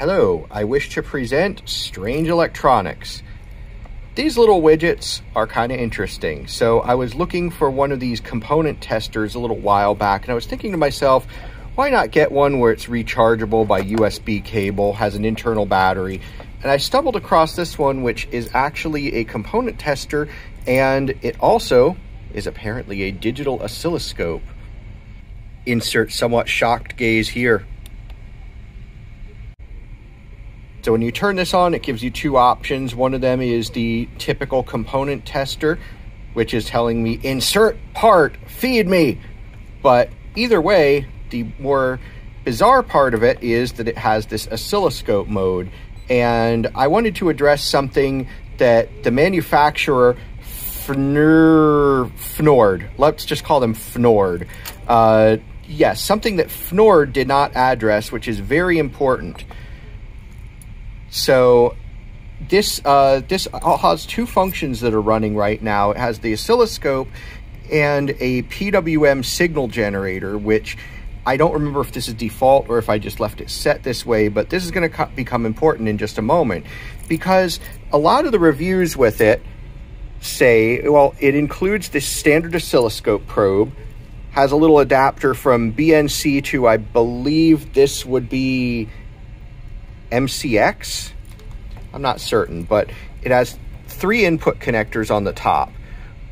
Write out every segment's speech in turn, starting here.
Hello, I wish to present Strange Electronics. These little widgets are kind of interesting. So I was looking for one of these component testers a little while back and I was thinking to myself, why not get one where it's rechargeable by USB cable, has an internal battery, and I stumbled across this one which is actually a component tester and it also is apparently a digital oscilloscope. Insert somewhat shocked gaze here. So when you turn this on, it gives you two options. One of them is the typical component tester, which is telling me insert part, feed me. But either way, the more bizarre part of it is that it has this oscilloscope mode. And I wanted to address something that the manufacturer Fnur, Fnord, let's just call them Fnord. Uh, yes, something that Fnord did not address, which is very important. So this uh, this has two functions that are running right now. It has the oscilloscope and a PWM signal generator, which I don't remember if this is default or if I just left it set this way, but this is going to become important in just a moment because a lot of the reviews with it say, well, it includes this standard oscilloscope probe, has a little adapter from BNC to, I believe this would be MCX. I'm not certain, but it has three input connectors on the top,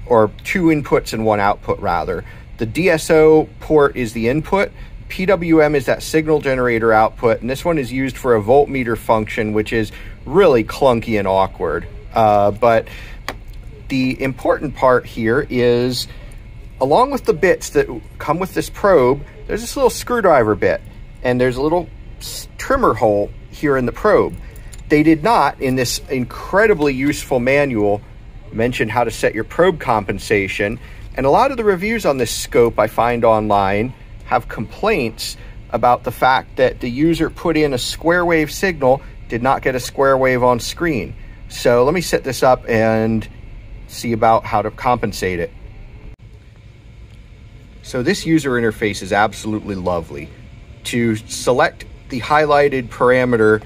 or two inputs and one output rather. The DSO port is the input, PWM is that signal generator output, and this one is used for a voltmeter function, which is really clunky and awkward. Uh, but the important part here is, along with the bits that come with this probe, there's this little screwdriver bit, and there's a little trimmer hole here in the probe. They did not, in this incredibly useful manual, mention how to set your probe compensation. And a lot of the reviews on this scope I find online have complaints about the fact that the user put in a square wave signal, did not get a square wave on screen. So let me set this up and see about how to compensate it. So this user interface is absolutely lovely. To select the highlighted parameter,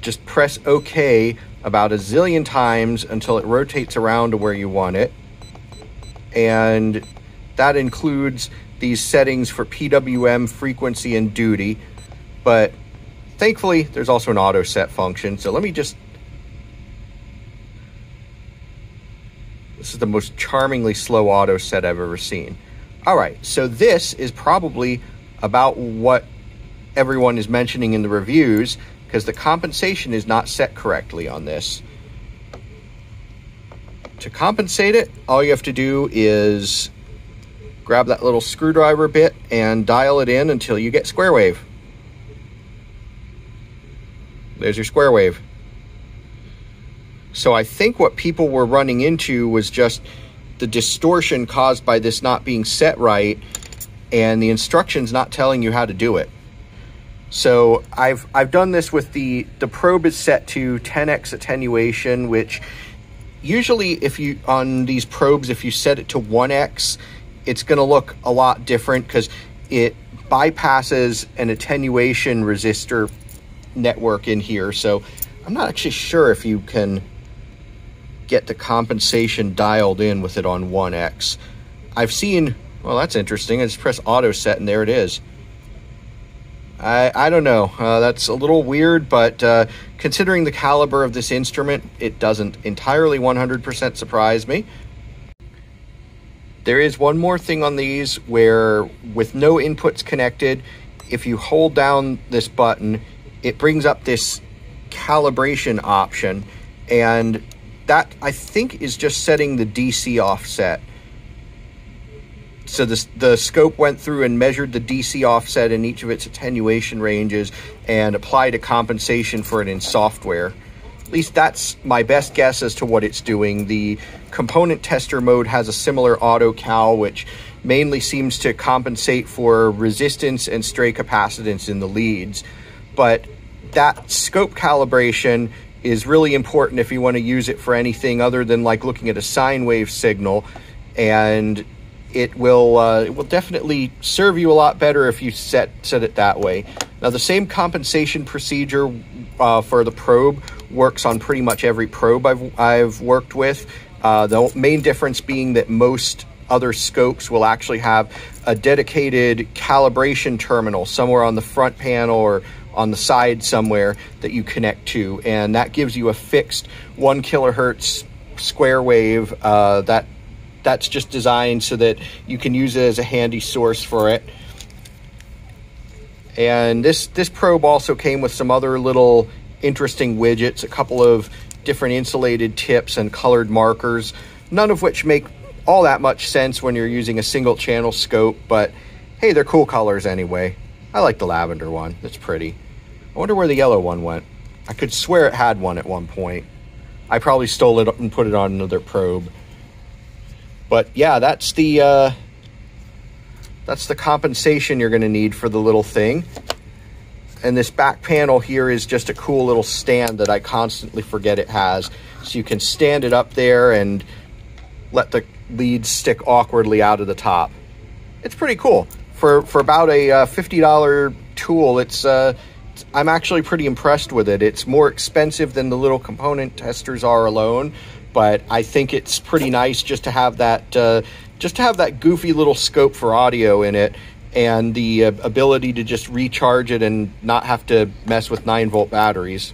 just press OK about a zillion times until it rotates around to where you want it. And that includes these settings for PWM, frequency, and duty. But thankfully, there's also an auto set function. So let me just... This is the most charmingly slow auto set I've ever seen. All right, so this is probably about what everyone is mentioning in the reviews because the compensation is not set correctly on this. To compensate it, all you have to do is grab that little screwdriver bit and dial it in until you get square wave. There's your square wave. So I think what people were running into was just the distortion caused by this not being set right and the instructions not telling you how to do it. So I've I've done this with the the probe is set to 10x attenuation, which usually if you on these probes if you set it to 1x, it's going to look a lot different because it bypasses an attenuation resistor network in here. So I'm not actually sure if you can get the compensation dialed in with it on 1x. I've seen, well, that's interesting. I just press auto set and there it is. I, I don't know. Uh, that's a little weird, but uh, considering the caliber of this instrument, it doesn't entirely 100% surprise me. There is one more thing on these where, with no inputs connected, if you hold down this button, it brings up this calibration option, and that I think is just setting the DC offset so the, the scope went through and measured the DC offset in each of its attenuation ranges and applied a compensation for it in software. At least that's my best guess as to what it's doing. The component tester mode has a similar auto cal, which mainly seems to compensate for resistance and stray capacitance in the leads. But that scope calibration is really important if you want to use it for anything other than like looking at a sine wave signal. And it will uh, it will definitely serve you a lot better if you set set it that way. Now the same compensation procedure uh, for the probe works on pretty much every probe I've, I've worked with. Uh, the main difference being that most other scopes will actually have a dedicated calibration terminal somewhere on the front panel or on the side somewhere that you connect to, and that gives you a fixed one kilohertz square wave. Uh, that that's just designed so that you can use it as a handy source for it. And this this probe also came with some other little interesting widgets, a couple of different insulated tips and colored markers, none of which make all that much sense when you're using a single channel scope, but hey, they're cool colors anyway. I like the lavender one. It's pretty. I wonder where the yellow one went. I could swear it had one at one point. I probably stole it and put it on another probe. But yeah, that's the uh, that's the compensation you're going to need for the little thing. And this back panel here is just a cool little stand that I constantly forget it has. So you can stand it up there and let the leads stick awkwardly out of the top. It's pretty cool. For, for about a uh, $50 tool, it's, uh, I'm actually pretty impressed with it. It's more expensive than the little component testers are alone, but I think it's pretty nice just to have that uh, just to have that goofy little scope for audio in it and the uh, ability to just recharge it and not have to mess with 9 volt batteries.